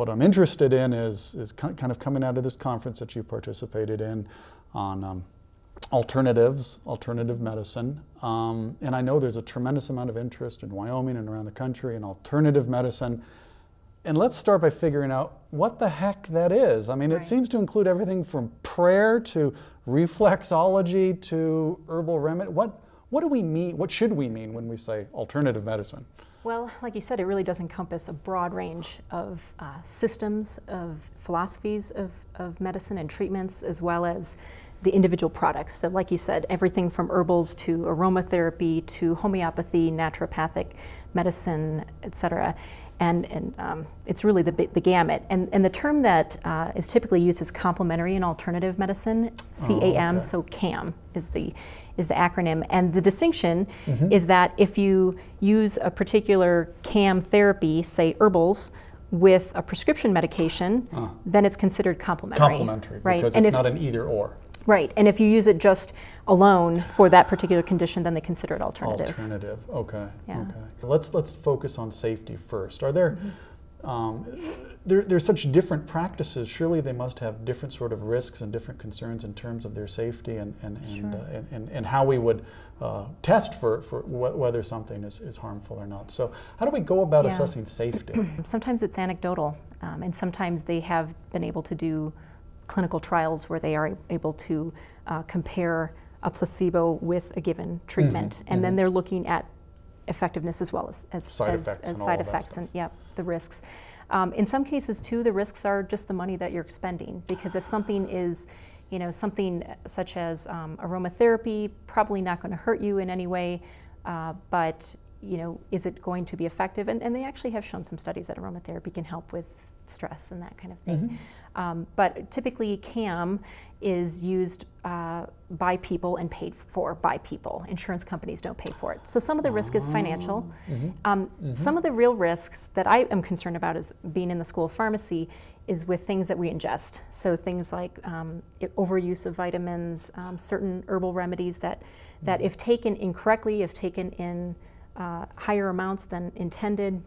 what I'm interested in is, is kind of coming out of this conference that you participated in on um, alternatives, alternative medicine. Um, and I know there's a tremendous amount of interest in Wyoming and around the country in alternative medicine. And let's start by figuring out what the heck that is. I mean, right. it seems to include everything from prayer to reflexology to herbal remedy. What, what do we mean? What should we mean when we say alternative medicine? Well, like you said, it really does encompass a broad range of uh, systems, of philosophies of, of medicine and treatments, as well as the individual products. So, like you said, everything from herbals to aromatherapy to homeopathy, naturopathic medicine, et cetera and, and um, it's really the, the gamut. And, and the term that uh, is typically used is complementary and alternative medicine, CAM, oh, okay. so CAM is the, is the acronym. And the distinction mm-hmm. is that if you use a particular CAM therapy, say herbals, with a prescription medication, uh. then it's considered complementary. Complementary, right? because and it's if, not an either or. Right, and if you use it just alone for that particular condition, then they consider it alternative. Alternative, okay. Yeah. Okay. Let's let's focus on safety first. Are there, mm-hmm. um, there there's such different practices? Surely they must have different sort of risks and different concerns in terms of their safety and and sure. and, uh, and, and, and how we would uh, test for, for wh- whether something is, is harmful or not. So, how do we go about yeah. assessing safety? sometimes it's anecdotal, um, and sometimes they have been able to do clinical trials where they are able to uh, compare a placebo with a given treatment, mm-hmm. and mm-hmm. then they're looking at effectiveness as well as as side as, effects, as and side effects and yeah, the risks. Um, in some cases, too, the risks are just the money that you're expending because if something is you know, something such as um, aromatherapy, probably not going to hurt you in any way, uh, but you know, is it going to be effective? And, and, they actually have shown some studies that aromatherapy can help with stress and that kind of thing. Mm-hmm. Um, but typically, CAM is used uh, by people and paid for by people. Insurance companies don't pay for it. So some of the risk is financial. Mm-hmm. Um, mm-hmm. Some of the real risks that I am concerned about as being in the School of Pharmacy is with things that we ingest. So things like um, overuse of vitamins, um, certain herbal remedies that, that mm-hmm. if taken incorrectly, if taken in uh, higher amounts than intended,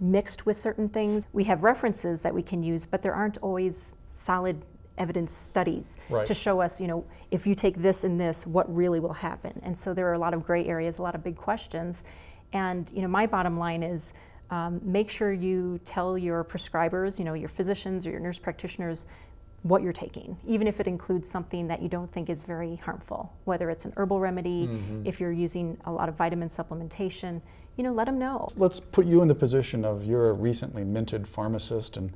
mixed with certain things. We have references that we can use, but there aren't always solid evidence studies right. to show us, you know, if you take this and this, what really will happen. And so there are a lot of gray areas, a lot of big questions. And you know, my bottom line is um, make sure you tell your prescribers, you know, your physicians or your nurse practitioners, what you're taking, even if it includes something that you don't think is very harmful, whether it's an herbal remedy, mm-hmm. if you're using a lot of vitamin supplementation, you know, let them know. Let's put you in the position of you're a recently minted pharmacist, and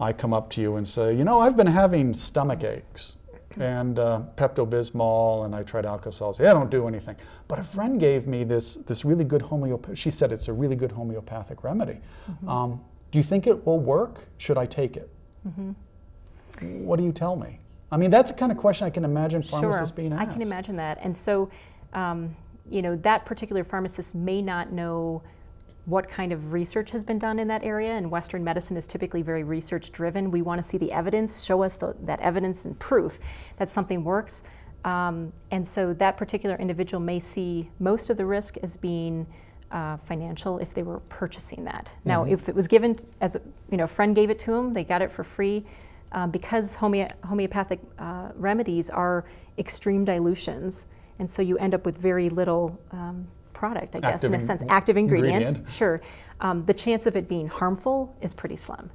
I come up to you and say, you know, I've been having stomach aches and uh, Pepto Bismol, and I tried Alka Say, I don't do anything. But a friend gave me this this really good homeopathic. She said it's a really good homeopathic remedy. Mm-hmm. Um, do you think it will work? Should I take it? Mm-hmm. What do you tell me? I mean, that's the kind of question I can imagine pharmacists sure. being asked. I can imagine that, and so. Um, you know, that particular pharmacist may not know what kind of research has been done in that area. And Western medicine is typically very research driven. We want to see the evidence, show us the, that evidence and proof that something works. Um, and so that particular individual may see most of the risk as being uh, financial if they were purchasing that. Now, if it was given as a, you know, a friend gave it to them, they got it for free. Um, because homeo- homeopathic uh, remedies are extreme dilutions, and so you end up with very little um, product, I guess, in a sense, active ingredient. ingredient. Sure. Um, the chance of it being harmful is pretty slim.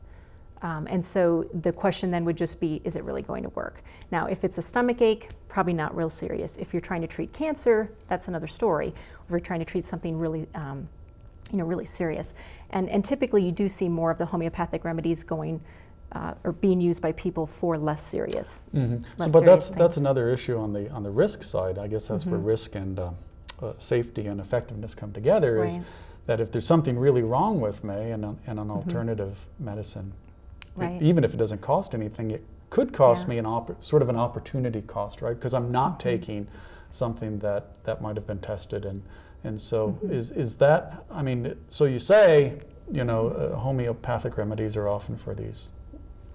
Um, and so the question then would just be, is it really going to work? Now, if it's a stomach ache, probably not real serious. If you're trying to treat cancer, that's another story. If you're trying to treat something really, um, you know, really serious. And, and typically you do see more of the homeopathic remedies going uh, or being used by people for less serious. Mm-hmm. Less so, but that's things. that's another issue on the on the risk side. I guess that's mm-hmm. where risk and uh, uh, safety and effectiveness come together. Right. Is that if there's something really wrong with me and, and an mm-hmm. alternative medicine, right. it, even if it doesn't cost anything, it could cost yeah. me an op- sort of an opportunity cost, right? Because I'm not mm-hmm. taking something that that might have been tested and and so mm-hmm. is is that I mean so you say you know uh, homeopathic remedies are often for these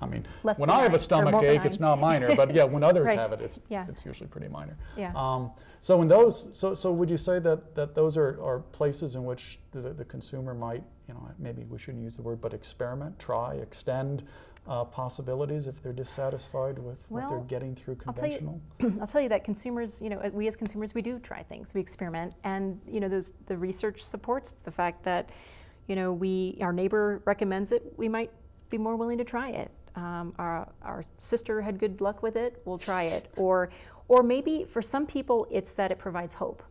I mean, Less when benign, I have a stomach ache, it's not minor, but yeah, when others right. have it, it's yeah. it's usually pretty minor. Yeah. Um, so in those, so so would you say that that those are, are places in which the, the consumer might you know, maybe we shouldn't use the word, but experiment, try, extend uh, possibilities if they're dissatisfied with Well, what they're getting through conventional? I'll tell you-? I'll tell you that consumers, you know, we as consumers, we do try things, we experiment, and you know, those the research supports the fact that, you know, we our neighbor recommends it, we might be more willing to try it. Um, our our sister had good luck with it, we'll try it, or or maybe for some people it's that it provides hope.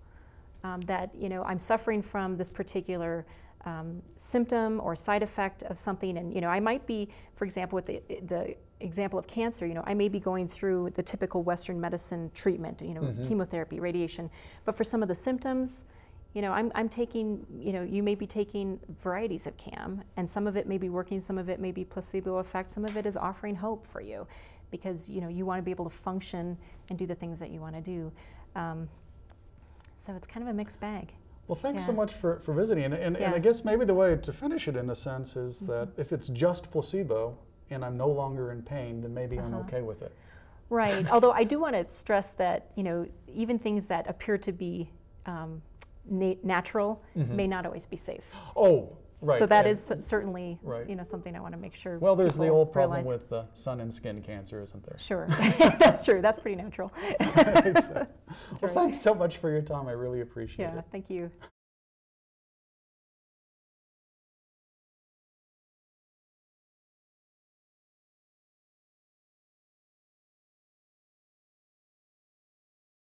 Um, that you know, I'm suffering from this particular um, symptom or side effect of something, and you know, I might be, for example, with the the example of cancer, you know, I may be going through the typical Western medicine treatment, you know, Mhm. chemotherapy, radiation, but for some of the symptoms, you know, I'm, I'm taking, you know, you may be taking varieties of CAM, and some of it may be working, some of it may be placebo effect, some of it is offering hope for you, because you know you want to be able to function and do the things that you want to do. Um, so it's kind of a mixed bag. Well, thanks so much for, for visiting. And, and, and I guess maybe the way to finish it in a sense is Mm-hmm. that if it's just placebo and I'm no longer in pain, then maybe I'm Uh-huh. okay with it. Right. Although I do want to stress that you know even things that appear to be um, na- natural Mhm. may not always be safe. Oh, right. So that and- is certainly Right. you know something I want to make sure. Well, there's the old problem realize. with uh, sun and skin cancer, isn't there? Sure, that's true. That's pretty natural. That's well, right. thanks so much for your time. I really appreciate Yeah. it. Yeah, thank you.